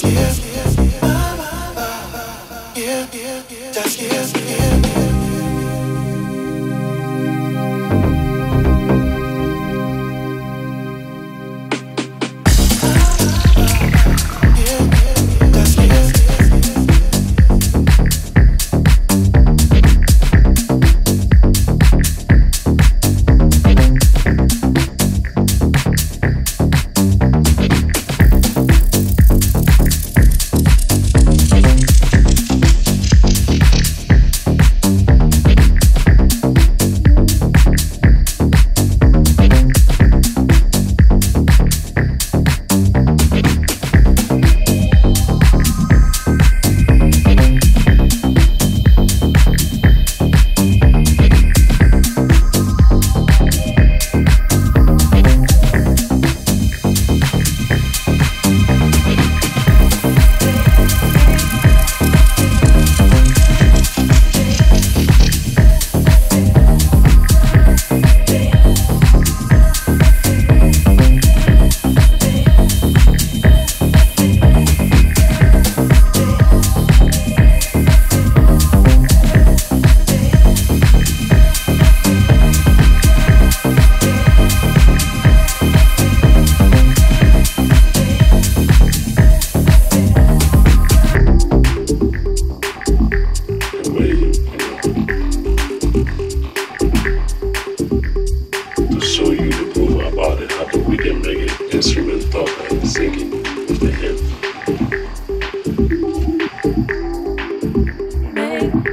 show make